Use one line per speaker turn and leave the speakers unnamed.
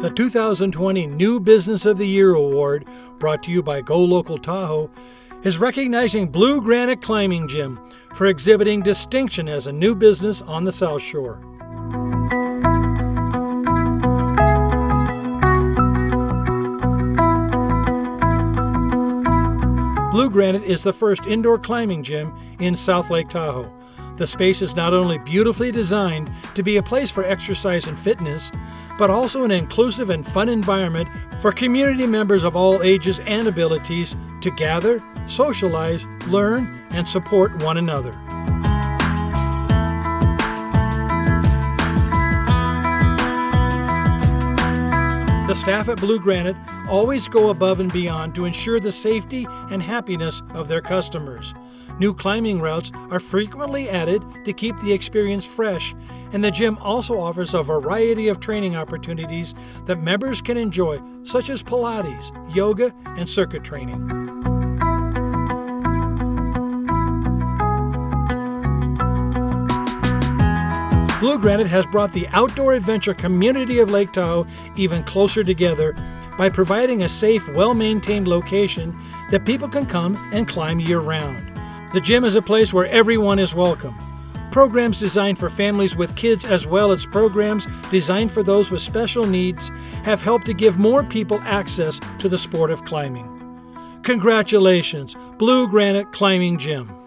The 2020 New Business of the Year Award, brought to you by Go Local Tahoe, is recognizing Blue Granite Climbing Gym for exhibiting distinction as a new business on the South Shore. Blue Granite is the first indoor climbing gym in South Lake Tahoe. The space is not only beautifully designed to be a place for exercise and fitness, but also an inclusive and fun environment for community members of all ages and abilities to gather, socialize, learn, and support one another. The staff at Blue Granite always go above and beyond to ensure the safety and happiness of their customers. New climbing routes are frequently added to keep the experience fresh, and the gym also offers a variety of training opportunities that members can enjoy, such as Pilates, yoga, and circuit training. Blue Granite has brought the outdoor adventure community of Lake Tahoe even closer together by providing a safe, well maintained location that people can come and climb year round. The gym is a place where everyone is welcome. Programs designed for families with kids, as well as programs designed for those with special needs, have helped to give more people access to the sport of climbing. Congratulations, Blue Granite Climbing Gym.